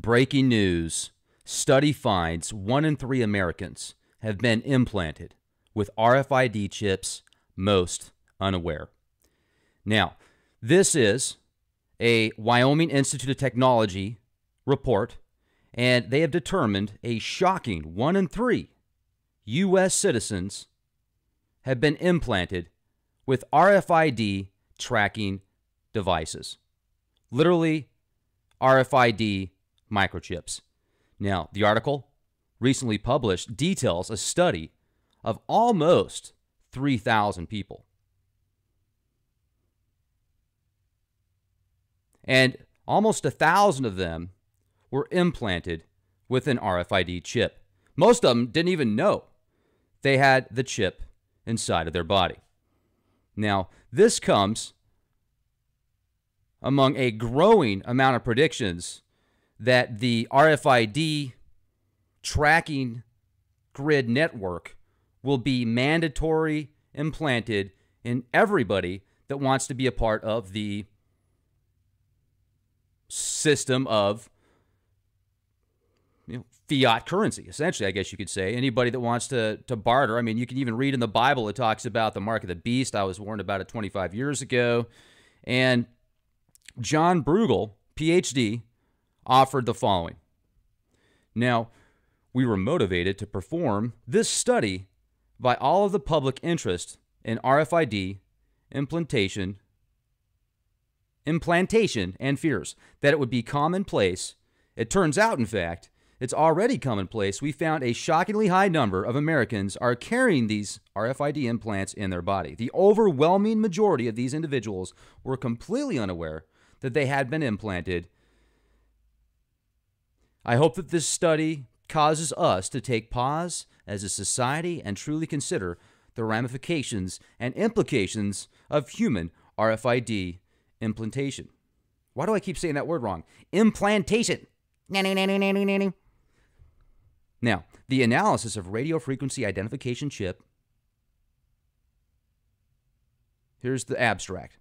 Breaking news. Study finds one in three Americans have been implanted with RFID chips, most unaware. Now, this is a Wyoming Institute of Technology report, and they have determined a shocking one in three U.S. citizens have been implanted with RFID tracking devices. Literally, RFID microchips. Now, the article recently published details a study of almost 3,000 people. And almost a thousand of them were implanted with an RFID chip. Most of them didn't even know they had the chip inside of their body. Now, this comes among a growing amount of predictions that the RFID tracking grid network will be mandatory implanted in everybody that wants to be a part of the system of you know, fiat currency, essentially, I guess you could say. Anybody that wants to, to barter, I mean, you can even read in the Bible, it talks about the mark of the beast. I was warned about it 25 years ago. And John Bruegel, PhD, offered the following. Now, we were motivated to perform this study by all of the public interest in RFID implantation implantation and fears that it would be commonplace. It turns out, in fact, it's already commonplace. We found a shockingly high number of Americans are carrying these RFID implants in their body. The overwhelming majority of these individuals were completely unaware that they had been implanted. I hope that this study causes us to take pause as a society and truly consider the ramifications and implications of human RFID implantation. Why do I keep saying that word wrong? Implantation. Now, the analysis of radio frequency identification chip. Here's the abstract.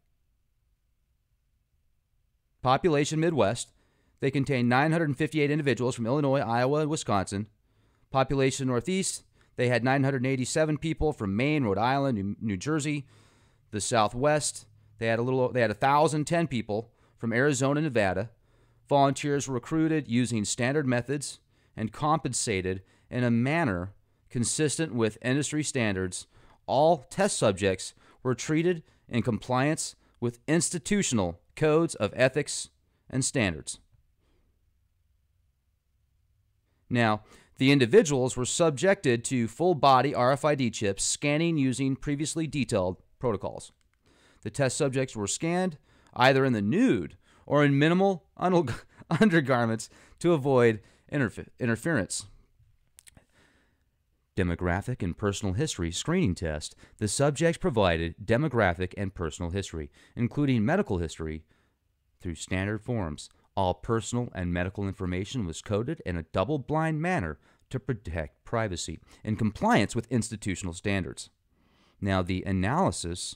Population Midwest. They contain 958 individuals from Illinois, Iowa, and Wisconsin. Population Northeast. They had 987 people from Maine, Rhode Island, New, Jersey. The Southwest. They had a little. They had 1,010 people from Arizona, Nevada. Volunteers were recruited using standard methods and compensated in a manner consistent with industry standards. All test subjects were treated in compliance with institutional codes of ethics and standards. Now, the individuals were subjected to full body RFID chips scanning using previously detailed protocols. The test subjects were scanned either in the nude or in minimal undergarments to avoid interfe interference. Demographic and personal history screening test. The subjects provided demographic and personal history, including medical history, through standard forms. All personal and medical information was coded in a double blind manner to protect privacy in compliance with institutional standards. Now, the analysis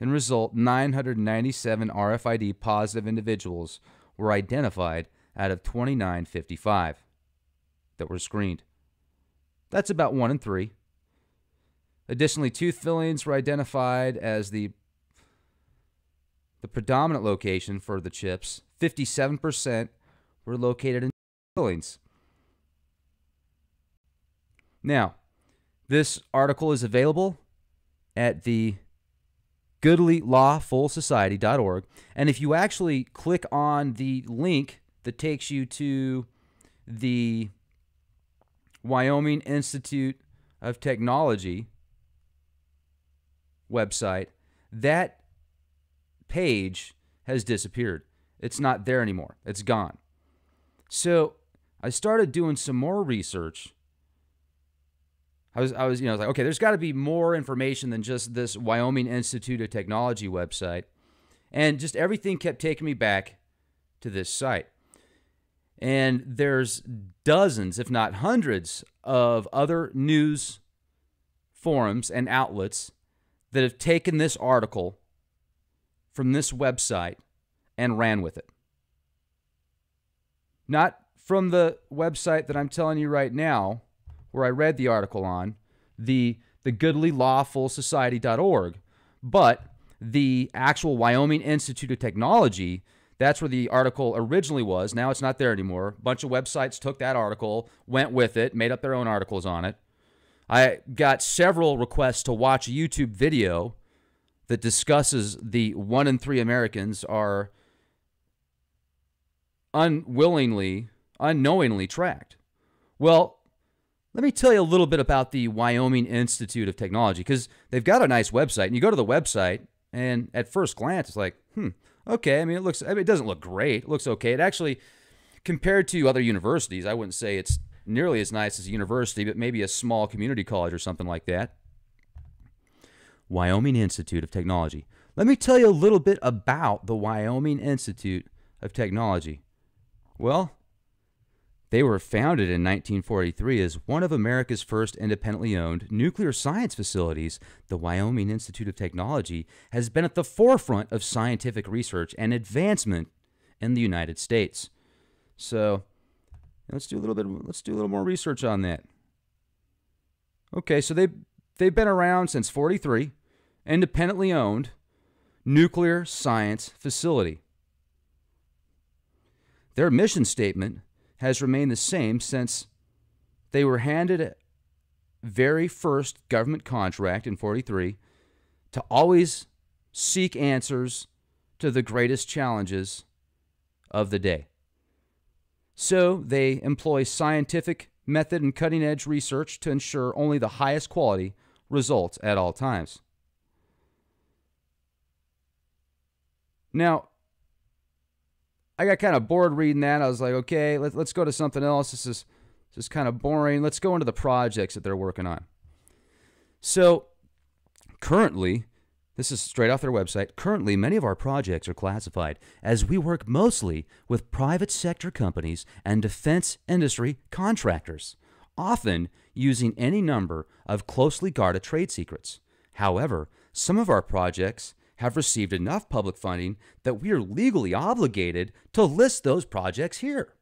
In result, 997 RFID positive individuals were identified out of 2955 that were screened. That's about one in three. Additionally, tooth fillings were identified as the the predominant location for the chips. 57% were located in fillings. Now, this article is available at the goodlylawfulsociety.org. And if you actually click on the link that takes you to the Wyoming Institute of Technology website, that page has disappeared. It's not there anymore. It's gone. So I started doing some more research I was, I was, you know, I was like, okay, there's got to be more information than just this Wyoming Institute of Technology website. And just everything kept taking me back to this site. And there's dozens, if not hundreds, of other news forums and outlets that have taken this article from this website and ran with it. Not from the website that I'm telling you right now, where I read the article on, the the goodlylawfulsociety.org, but the actual Wyoming Institute of Technology. That's where the article originally was. Now it's not there anymore. A bunch of websites took that article, went with it, made up their own articles on it. I got several requests to watch a YouTube video that discusses the one in three Americans are unwillingly, unknowingly tracked. Well, let me tell you a little bit about the Wyoming Institute of Technology because they've got a nice website. And you go to the website, and at first glance, it's like, hmm, okay. I mean, it looks, I mean, it doesn't look great. It looks okay. It actually, compared to other universities, I wouldn't say it's nearly as nice as a university, but maybe a small community college or something like that. Wyoming Institute of Technology. Let me tell you a little bit about the Wyoming Institute of Technology. Well, they were founded in 1943 as one of America's first independently owned nuclear science facilities. The Wyoming Institute of Technology has been at the forefront of scientific research and advancement in the United States. So, let's do a little bit let's do a little more research on that. Okay, so they they've been around since 43, independently owned nuclear science facility. Their mission statement has remained the same since they were handed very first government contract in 43 to always seek answers to the greatest challenges of the day. So they employ scientific method and cutting edge research to ensure only the highest quality results at all times. Now, I got kind of bored reading that. I was like, okay, let, let's go to something else. This is this is kind of boring. Let's go into the projects that they're working on. So, currently, this is straight off their website. Currently, many of our projects are classified as we work mostly with private sector companies and defense industry contractors, often using any number of closely guarded trade secrets. However, some of our projects have received enough public funding that we are legally obligated to list those projects here.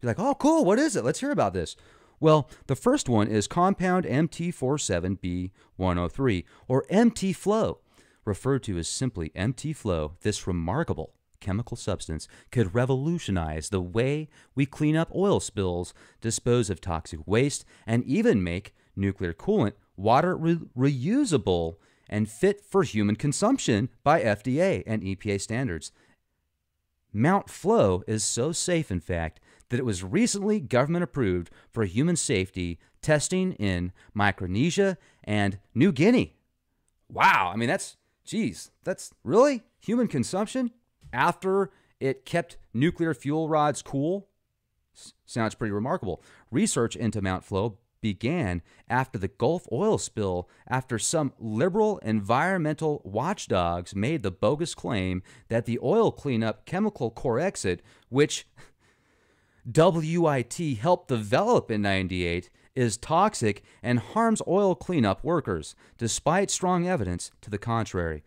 You're like, oh, cool, what is it? Let's hear about this. Well, the first one is Compound MT47B103, or MT Flow, referred to as simply MT Flow. This remarkable chemical substance could revolutionize the way we clean up oil spills, dispose of toxic waste, and even make nuclear coolant water re- reusable and fit for human consumption by FDA and EPA standards. Mount Flow is so safe, in fact, that it was recently government approved for human safety testing in Micronesia and New Guinea. Wow, I mean, that's, geez, that's really human consumption after it kept nuclear fuel rods cool? Sounds pretty remarkable. Research into Mount Flow began after the Gulf oil spill after some liberal environmental watchdogs made the bogus claim that the oil cleanup chemical Corexit, which WIT helped develop in 98, is toxic and harms oil cleanup workers, despite strong evidence to the contrary.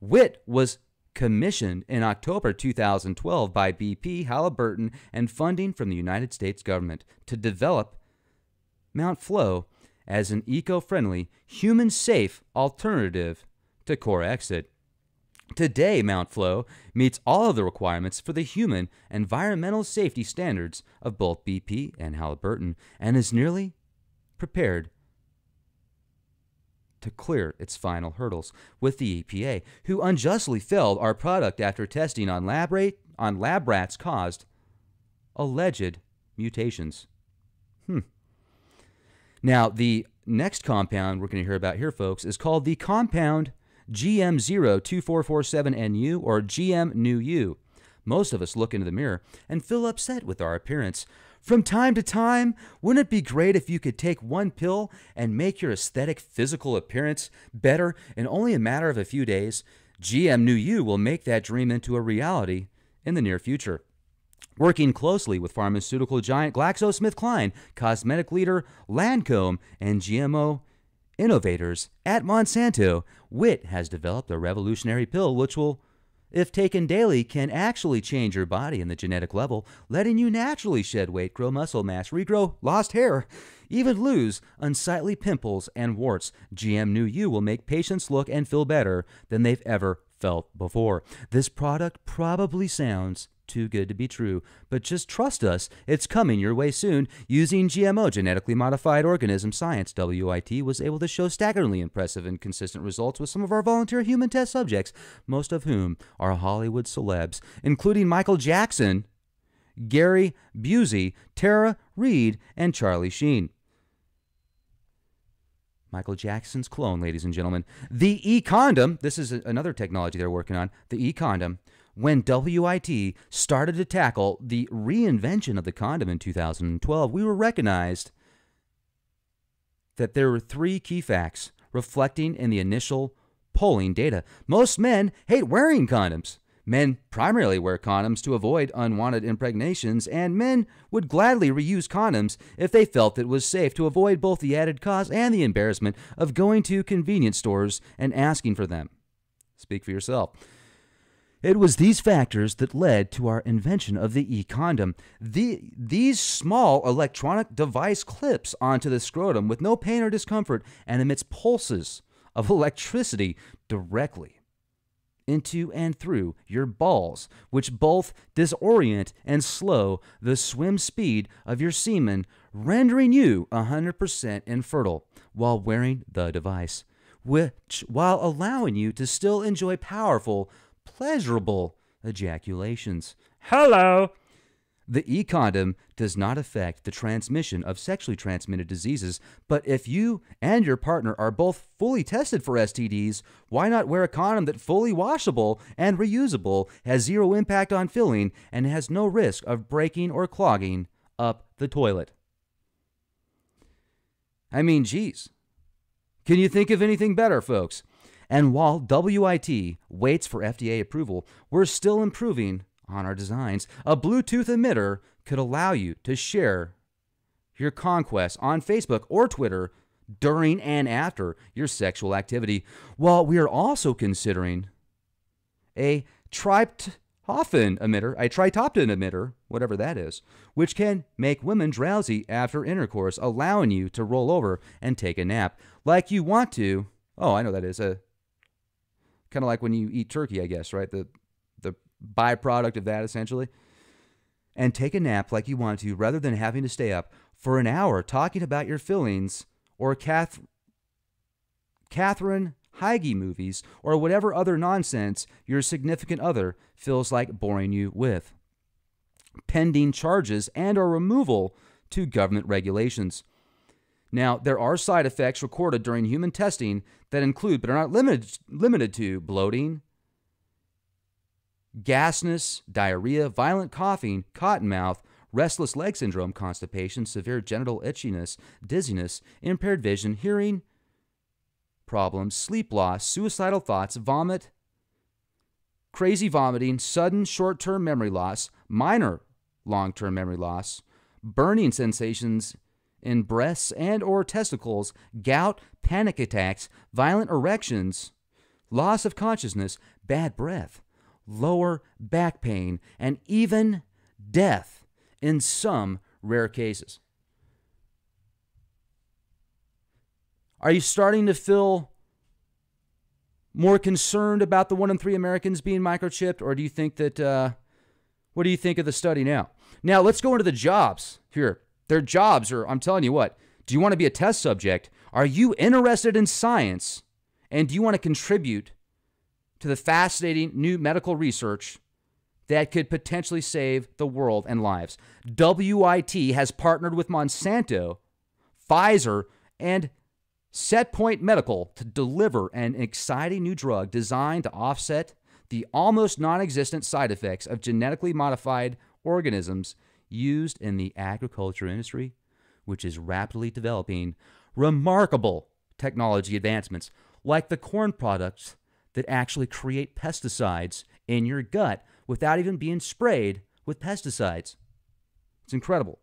WIT was commissioned in October 2012 by BP, Halliburton, and funding from the United States government to develop Mount Flow as an eco friendly, human safe alternative to Corexit. Today, Mount Flow meets all of the requirements for the human environmental safety standards of both BP and Halliburton and is nearly prepared to clear its final hurdles with the EPA, who unjustly failed our product after testing on lab, rate, on lab rats caused alleged mutations. Hmm. Now, the next compound we're going to hear about here, folks, is called the compound GM02447NU or GM-NU. Most of us look into the mirror and feel upset with our appearance. From time to time, wouldn't it be great if you could take one pill and make your aesthetic physical appearance better in only a matter of a few days? GM-NU will make that dream into a reality in the near future working closely with pharmaceutical giant GlaxoSmithKline, cosmetic leader Lancome, and GMO innovators at Monsanto, WIT has developed a revolutionary pill which will if taken daily, can actually change your body in the genetic level, letting you naturally shed weight, grow muscle mass, regrow lost hair, even lose unsightly pimples and warts. GM New You will make patients look and feel better than they've ever felt before. This product probably sounds too good to be true, but just trust us, it's coming your way soon. Using GMO, genetically modified organism science, WIT was able to show staggeringly impressive and consistent results with some of our volunteer human test subjects, most of whom are Hollywood celebs, including Michael Jackson, Gary Busey, Tara Reid, and Charlie Sheen. Michael Jackson's clone, ladies and gentlemen. The e condom, this is another technology they're working on, the e condom when WIT started to tackle the reinvention of the condom in 2012, we were recognized that there were three key facts reflecting in the initial polling data. Most men hate wearing condoms. Men primarily wear condoms to avoid unwanted impregnations, and men would gladly reuse condoms if they felt it was safe to avoid both the added cost and the embarrassment of going to convenience stores and asking for them. Speak for yourself. It was these factors that led to our invention of the e condom. The, these small electronic device clips onto the scrotum with no pain or discomfort and emits pulses of electricity directly into and through your balls, which both disorient and slow the swim speed of your semen, rendering you 100% infertile while wearing the device, which, while allowing you to still enjoy powerful pleasurable ejaculations. Hello! The e condom does not affect the transmission of sexually transmitted diseases, but if you and your partner are both fully tested for STDs, why not wear a condom that fully washable and reusable, has zero impact on filling, and has no risk of breaking or clogging up the toilet? I mean, geez. Can you think of anything better, folks? And while WIT waits for FDA approval, we're still improving on our designs. A Bluetooth emitter could allow you to share your conquests on Facebook or Twitter during and after your sexual activity. While we are also considering a tryptophan emitter, a tritoptan emitter, whatever that is, which can make women drowsy after intercourse, allowing you to roll over and take a nap like you want to. Oh, I know that is a kind of like when you eat turkey, I guess, right? The the byproduct of that essentially. And take a nap like you want to, rather than having to stay up for an hour talking about your feelings or Kath, Katherine Heigl movies or whatever other nonsense your significant other feels like boring you with. Pending charges and or removal to government regulations. Now, there are side effects recorded during human testing that include, but are not limited, limited to, bloating, gasness, diarrhea, violent coughing, cotton mouth, restless leg syndrome, constipation, severe genital itchiness, dizziness, impaired vision, hearing problems, sleep loss, suicidal thoughts, vomit, crazy vomiting, sudden short term memory loss, minor long term memory loss, burning sensations in breasts and or testicles, gout, panic attacks, violent erections, loss of consciousness, bad breath, lower back pain, and even death in some rare cases. Are you starting to feel more concerned about the one in three Americans being microchipped, or do you think that, uh, what do you think of the study now? Now, let's go into the jobs here. Their jobs are, I'm telling you what, do you want to be a test subject? Are you interested in science? And do you want to contribute to the fascinating new medical research that could potentially save the world and lives? WIT has partnered with Monsanto, Pfizer, and Setpoint Medical to deliver an exciting new drug designed to offset the almost non existent side effects of genetically modified organisms used in the agriculture industry, which is rapidly developing remarkable technology advancements like the corn products that actually create pesticides in your gut without even being sprayed with pesticides. It's incredible.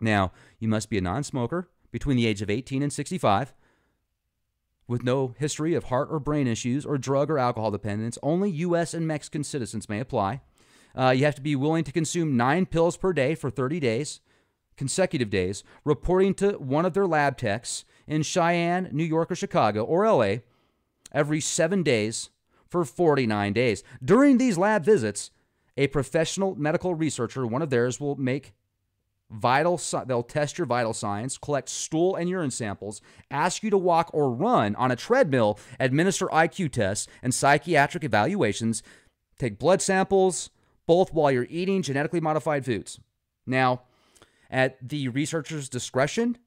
Now, you must be a non smoker between the age of 18 and 65, with no history of heart or brain issues or drug or alcohol dependence. Only U.S. and Mexican citizens may apply. Uh, you have to be willing to consume nine pills per day for 30 days, consecutive days, reporting to one of their lab techs in Cheyenne, New York, or Chicago, or LA every seven days for 49 days. During these lab visits, a professional medical researcher, one of theirs, will make vital they'll test your vital signs collect stool and urine samples ask you to walk or run on a treadmill administer iq tests and psychiatric evaluations take blood samples both while you're eating genetically modified foods. Now at the researcher's discretion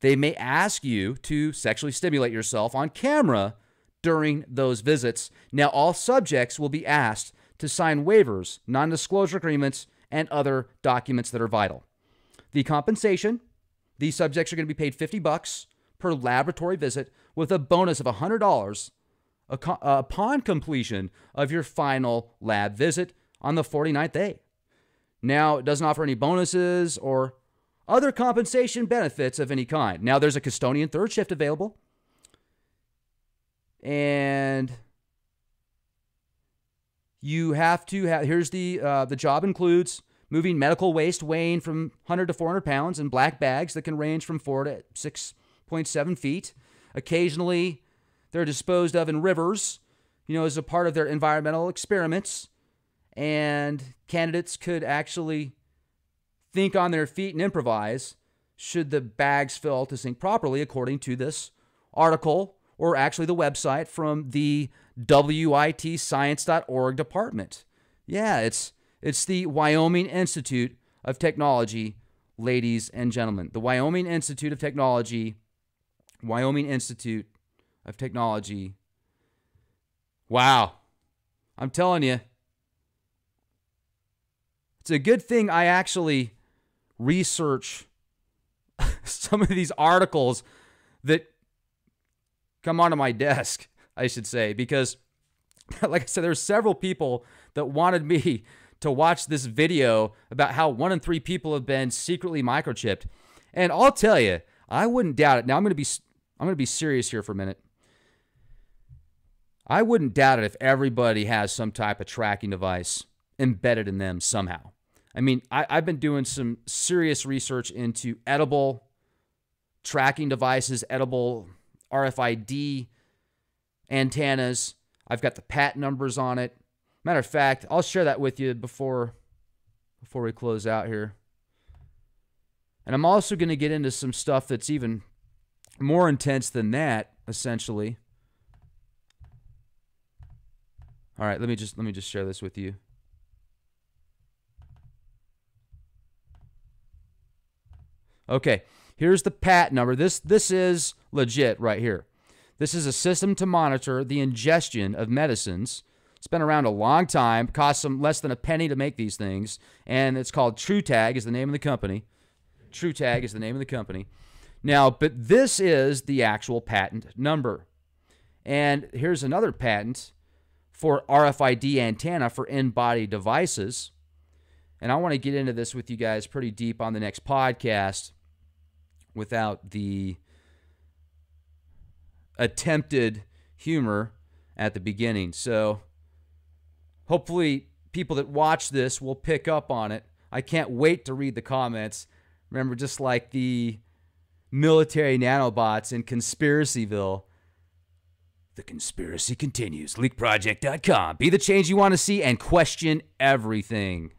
they may ask you to sexually stimulate yourself on camera during those visits. Now all subjects will be asked to sign waivers non-disclosure agreements and other documents that are vital. The compensation, these subjects are going to be paid 50 bucks per laboratory visit with a bonus of $100 uh, upon completion of your final lab visit on the 49th day. Now, it doesn't offer any bonuses or other compensation benefits of any kind. Now, there's a custodian third shift available. And you have to have here's the uh, the job includes moving medical waste weighing from 100 to 400 pounds in black bags that can range from 4 to 6.7 feet. Occasionally, they're disposed of in rivers, you know, as a part of their environmental experiments. And candidates could actually think on their feet and improvise should the bags fail to sink properly, according to this article, or actually the website from the WITScience.org department. Yeah, it's it's the Wyoming Institute of Technology, ladies and gentlemen. The Wyoming Institute of Technology, Wyoming Institute of Technology. Wow. I'm telling you, it's a good thing I actually research some of these articles that come onto my desk, I should say, because like I said, there's several people that wanted me to watch this video about how one in three people have been secretly microchipped. And I'll tell you, I wouldn't doubt it. Now I'm going to be I'm going to be serious here for a minute. I wouldn't doubt it if everybody has some type of tracking device embedded in them somehow. I mean, I, have been doing some serious research into edible tracking devices, edible RFID antennas. I've got the pat numbers on it. Matter of fact, I'll share that with you before before we close out here. And I'm also going to get into some stuff that's even more intense than that, essentially. All right, let me just let me just share this with you. Okay, here's the PAT number. This this is legit right here. This is a system to monitor the ingestion of medicines it's been around a long time, costs them less than a penny to make these things, and it's called TruTag is the name of the company. TruTag is the name of the company. Now, but this is the actual patent number. And here's another patent for RFID antenna for in-body devices. And I want to get into this with you guys pretty deep on the next podcast without the attempted humor at the beginning. So, hopefully people that watch this will pick up on it. I can't wait to read the comments. Remember, just like the military nanobots in Conspiracyville, the conspiracy continues. LeakProject.com. Be the change you want to see and question everything.